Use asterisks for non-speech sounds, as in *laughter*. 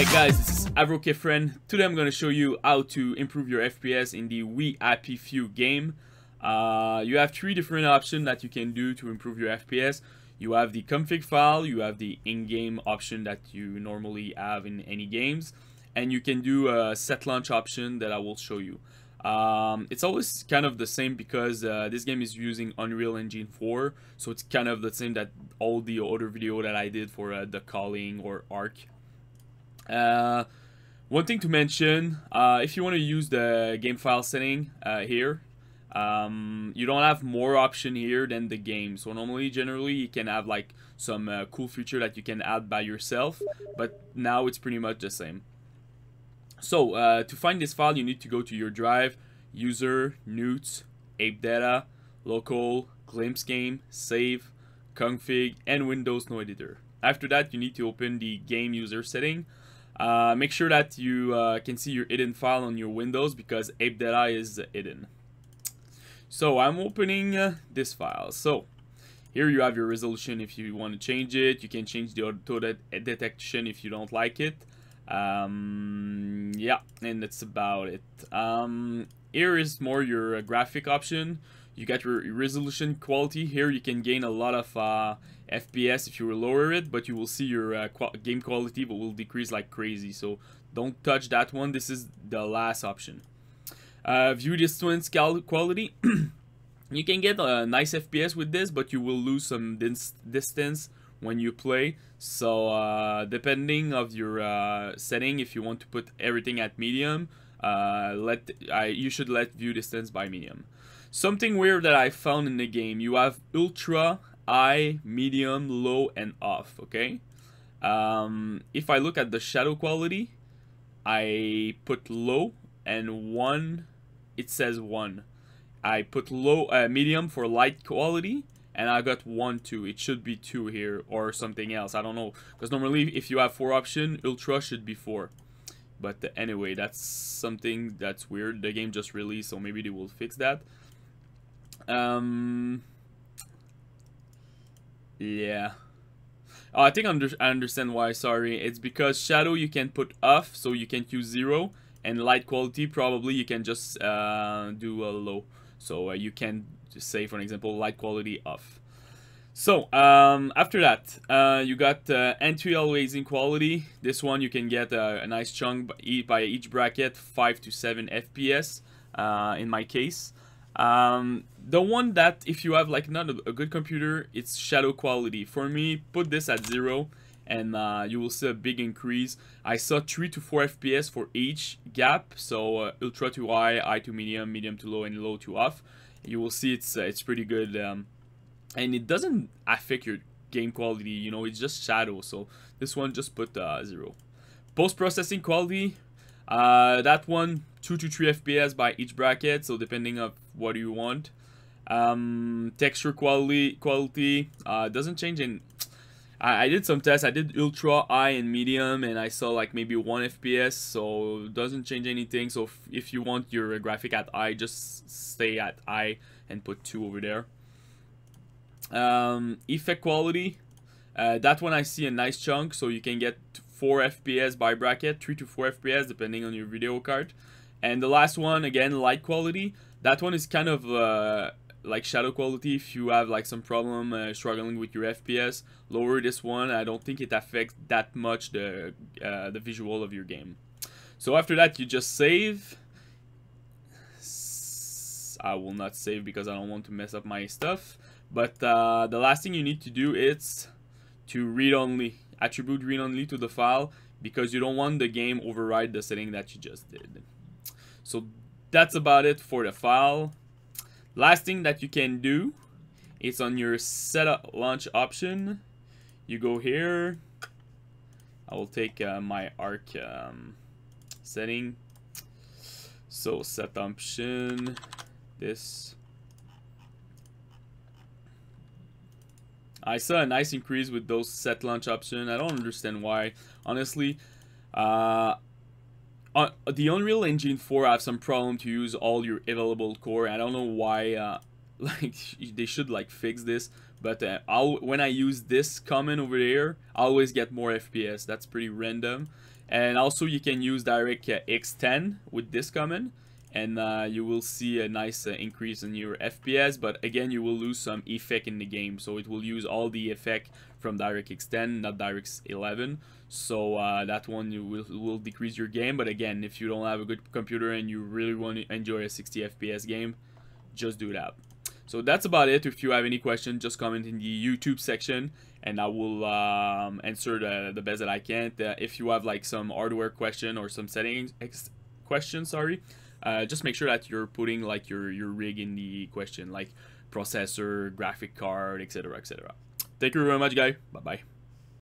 Hi guys, this is Avrokephren. Today I'm going to show you how to improve your FPS in the We Happy Few game. Uh, you have three different options that you can do to improve your FPS. You have the config file, you have the in-game option that you normally have in any games, and you can do a set launch option that I will show you. Um, it's always kind of the same because uh, this game is using Unreal Engine 4, so it's kind of the same that all the other video that I did for uh, the Culling or ARK. Uh, one thing to mention, uh, if you want to use the game file setting uh, here, um, you don't have more option here than the game. So normally, generally, you can have like some uh, cool feature that you can add by yourself, but now it's pretty much the same. So uh, to find this file, you need to go to your drive, user, newt, AppData, local, GlimpseGame, save, config, and WindowsNoEditor. After that, you need to open the game user setting. Uh, make sure that you uh, can see your hidden file on your Windows because AppData is hidden. So I'm opening uh, this file. So here you have your resolution if you want to change it. You can change the auto detection if you don't like it. Um, yeah, and that's about it. Um, here is more your uh, graphic option. You got your resolution quality. Here you can gain a lot of uh, FPS if you lower it, but you will see your uh, qu game quality but will decrease like crazy. So don't touch that one. This is the last option. Uh, view distance quality. *clears throat* you can get a nice FPS with this, but you will lose some dis distance when you play. So uh, depending of your uh, setting, if you want to put everything at medium, uh, let you should let view distance by medium. Something weird that I found in the game, you have ultra, high, medium, low, and off. Okay. Um, if I look at the shadow quality, I put low and one it says one. I put low uh, medium for light quality and I got one two. It should be two here or something else. I don't know. Because normally if you have four option ultra should be four. But uh, anyway that's something that's weird. The game just released so maybe they will fix that um yeah. Oh, I think under I understand why sorry. It's because shadow you can put off so you can use zero and light quality probably you can just uh, do a low. So uh, you can say for example light quality off. So um, after that uh, you got uh, entry in quality. This one you can get a, a nice chunk by each bracket 5 to 7 FPS uh, in my case. Um, the one that if you have like not a, good computer it's shadow quality for me put this at 0 and uh, you will see a big increase. I saw 3 to 4 FPS for each gap, so uh, ultra to high, high to medium, medium to low, and low to off. You will see it's uh, it's pretty good, um, and it doesn't affect your game quality. You know, it's just shadow. So this one just put uh, zero. Post processing quality, uh, that one 2 to 3 FPS by each bracket. So depending of what you want. Um, texture quality quality uh, doesn't change in I, I did some tests. I did ultra, high, and medium, and I saw like maybe one FPS, so doesn't change anything. So if, if you want your graphic at high, just stay at high and put two over there. Um, effect quality, uh, that one I see a nice chunk, so you can get 4 FPS by bracket, 3 to 4 FPS depending on your video card. And the last one, again, light quality. That one is kind of uh, like shadow quality if you have like some problem uh, struggling with your FPS lower this one. I don't think it affects that much the uh, the visual of your game. So after that you just save. I will not save because I don't want to mess up my stuff. But uh, the last thing you need to do is to read only attribute read only to the file because you don't want the game override the setting that you just did. So that's about it for the file Last thing that you can do is on your setup launch option. You go here. I will take uh, my ARK um, setting. So set option, this. I saw a nice increase with those set launch option. I don't understand why. Honestly, uh, uh, the Unreal Engine 4 I have some problem to use all your available core. I don't know why uh, *laughs* like they should like fix this, but uh, I'll when I use this command over here, I always get more FPS. That's pretty random. And also you can use DirectX 10 with this command and uh, you will see a nice uh, increase in your FPS but again you will lose some effect in the game. So it will use all the effect from DirectX 10 not DirectX 11 so uh, that one you will, will decrease your game. But again if you don't have a good computer and you really want to enjoy a 60 FPS game just do that so that's about it. If you have any questions just comment in the YouTube section and I will um, answer the, the best that I can. If you have like some hardware question or some settings question sorry uh, just make sure that you're putting like your your rig in the question like processor graphic card etc etc thank you very much guy. Bye bye